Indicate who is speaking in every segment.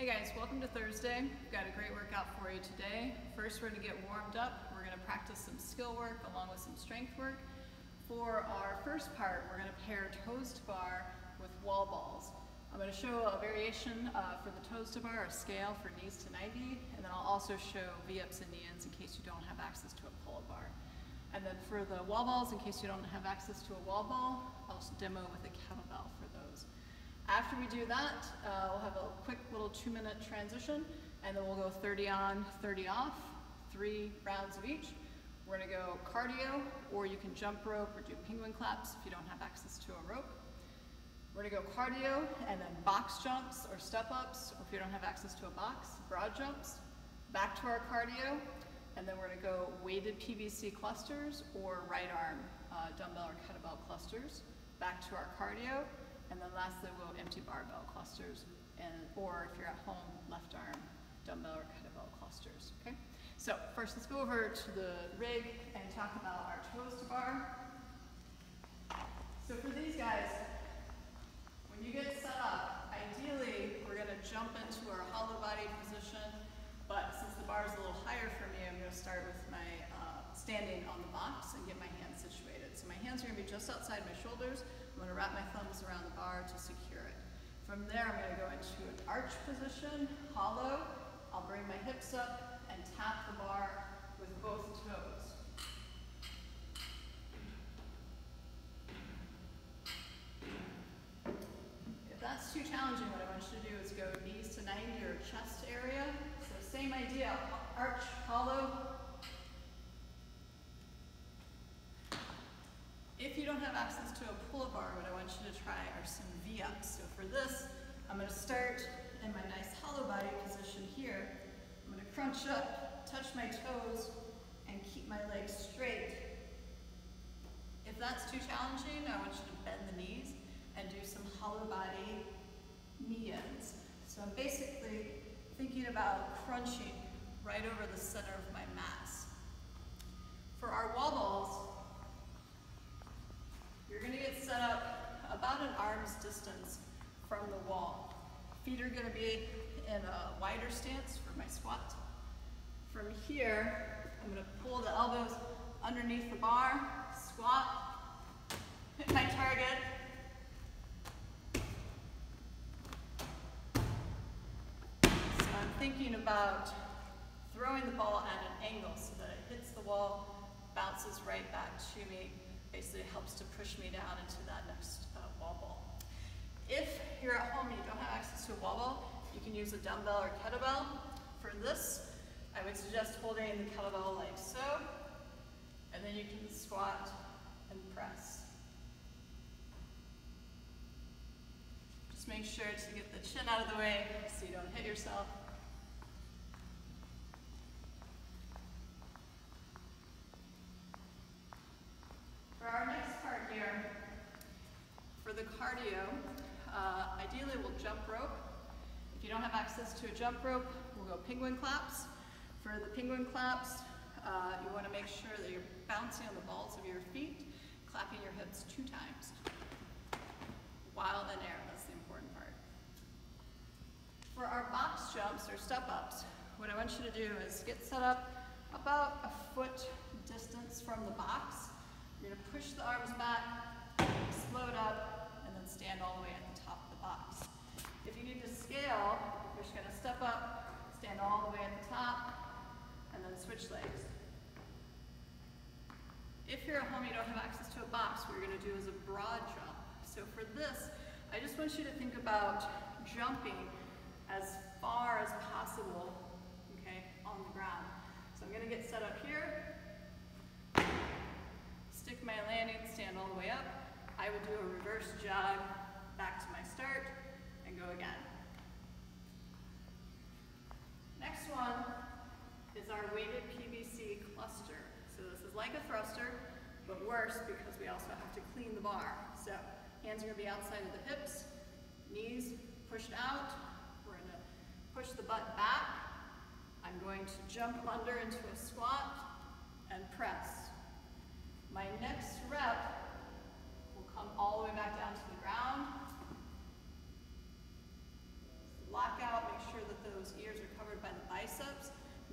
Speaker 1: Hey guys, welcome to Thursday. We've got a great workout for you today. First, we're gonna get warmed up. We're gonna practice some skill work along with some strength work. For our first part, we're gonna pair toes to bar with wall balls. I'm gonna show a variation uh, for the toes to bar, a scale for knees to 90, and then I'll also show V-ups and knee-ins in case you don't have access to a pull-up bar. And then for the wall balls, in case you don't have access to a wall ball, I'll demo with a kettlebell. After we do that, uh, we'll have a quick little two minute transition and then we'll go 30 on, 30 off, three rounds of each. We're gonna go cardio or you can jump rope or do penguin claps if you don't have access to a rope. We're gonna go cardio and then box jumps or step ups or if you don't have access to a box, broad jumps. Back to our cardio and then we're gonna go weighted PVC clusters or right arm uh, dumbbell or kettlebell clusters. Back to our cardio and then lastly, we'll empty barbell clusters, and or if you're at home, left arm dumbbell or kettlebell clusters, okay? So first, let's go over to the rig and talk about our toes to bar. So for these guys, when you get set up, ideally, we're gonna jump into our hollow body position, but since the bar is a little higher for me, I'm gonna start with my standing on the box and get my hands situated. So my hands are gonna be just outside my shoulders, I'm going to wrap my thumbs around the bar to secure it. From there, I'm going to go into an arch position, hollow. I'll bring my hips up and tap the bar with both toes. If that's too challenging, what I want you to do is go knees to 90 or chest area. So same idea, arch, hollow, If you don't have access to a pull-up bar, what I want you to try are some V-ups. So for this, I'm gonna start in my nice hollow body position here. I'm gonna crunch up, touch my toes, and keep my legs straight. If that's too challenging, I want you to bend the knees and do some hollow body knee-ins. So I'm basically thinking about crunching right over the center of my mass. For our balls, you're gonna get set up about an arm's distance from the wall. Feet are gonna be in a wider stance for my squat. From here, I'm gonna pull the elbows underneath the bar, squat, hit my target. I'm thinking about throwing the ball at an angle so that it hits the wall, bounces right back to me, basically helps to push me down into that next uh, wall ball. If you're at home and you don't have access to a wall ball, you can use a dumbbell or kettlebell. For this, I would suggest holding the kettlebell like so, and then you can squat and press. Just make sure to get the chin out of the way so you don't hit yourself. our next part here, for the cardio, uh, ideally we'll jump rope. If you don't have access to a jump rope, we'll go penguin claps. For the penguin claps, uh, you want to make sure that you're bouncing on the balls of your feet, clapping your hips two times while in air. That's the important part. For our box jumps or step ups, what I want you to do is get set up about a foot distance from the box you're gonna push the arms back, explode up, stand all the way at the top of the box. If you need to scale, you're just gonna step up, stand all the way at the top, and then switch legs. If you're at home you don't have access to a box, what you're gonna do is a broad jump. So for this, I just want you to think about jumping as far as possible, okay, on the ground. So I'm gonna get set up here, stick my landing, stand all the way up. I would do a reverse jog back to my start and go again. Next one is our weighted PVC cluster. So this is like a thruster, but worse because we also have to clean the bar. So hands are gonna be outside of the hips, knees pushed out. We're gonna push the butt back. I'm going to jump under into a squat and press. My next rep will come all the way back down to the ground. Lock out, make sure that those ears are covered by the biceps.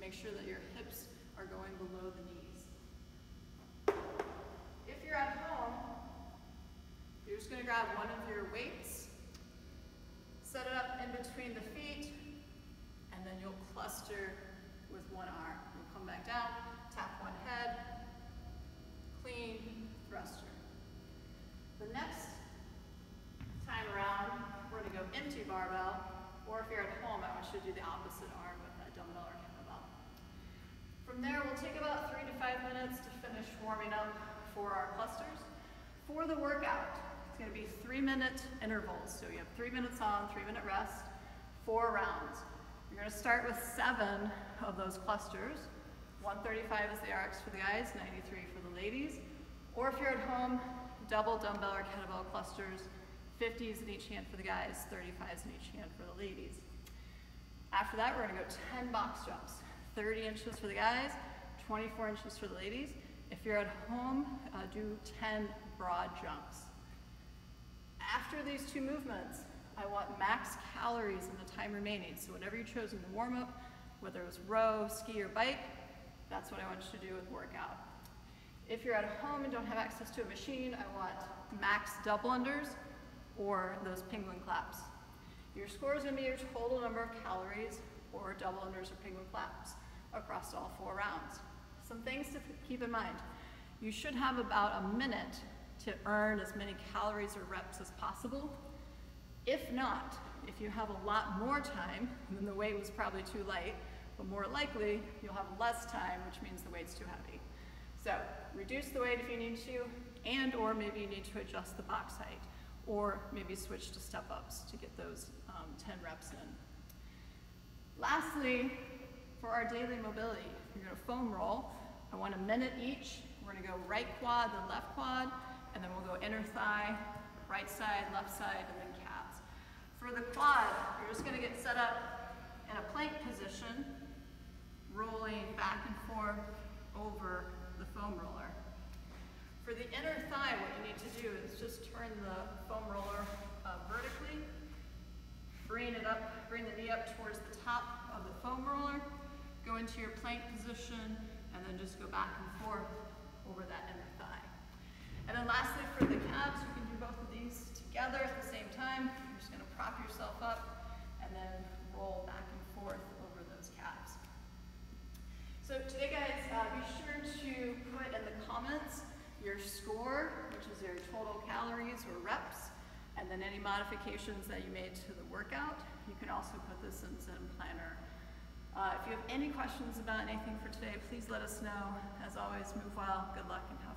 Speaker 1: Make sure that your hips are going below the knees. If you're at home, you're just gonna grab one of your weights, set it up in between the feet, and then you'll cluster with one arm. You'll come back down, tap one head, clean thruster. The next time around, we're gonna go empty barbell, or if you're at home, I want you to do the opposite arm with a dumbbell or kettlebell. Take about three to five minutes to finish warming up for our clusters. For the workout, it's gonna be three minute intervals. So you have three minutes on, three minute rest, four rounds. You're gonna start with seven of those clusters. 135 is the RX for the guys, 93 for the ladies. Or if you're at home, double dumbbell or kettlebell clusters, 50s in each hand for the guys, 35s in each hand for the ladies. After that, we're gonna go 10 box jumps. 30 inches for the guys, 24 inches for the ladies. If you're at home, uh, do 10 broad jumps. After these two movements, I want max calories in the time remaining. So whatever you chose in the warm up, whether it was row, ski, or bike, that's what I want you to do with workout. If you're at home and don't have access to a machine, I want max double unders or those penguin claps. Your score is gonna be your total number of calories or double unders or penguin claps across all four rounds. Some things to keep in mind. You should have about a minute to earn as many calories or reps as possible. If not, if you have a lot more time, then the weight was probably too light, but more likely you'll have less time, which means the weight's too heavy. So reduce the weight if you need to, and or maybe you need to adjust the box height, or maybe switch to step ups to get those um, 10 reps in. Lastly, for our daily mobility, you're gonna foam roll. I want a minute each. We're gonna go right quad, then left quad, and then we'll go inner thigh, right side, left side, and then calves. For the quad, you're just gonna get set up in a plank position, rolling back and forth over the foam roller. For the inner thigh, what you need to do is just turn the foam roller uh, vertically, bring it up, bring the knee up towards the top of the foam roller, go into your plank position, and then just go back and forth over that inner thigh. And then lastly, for the calves, you can do both of these together at the same time. You're just gonna prop yourself up and then roll back and forth over those calves. So today, guys, uh, be sure to put in the comments your score, which is your total calories or reps, and then any modifications that you made to the workout. You can also put this in Zen Planner. Uh, if you have any questions about anything for today, please let us know. As always, move well, good luck, and.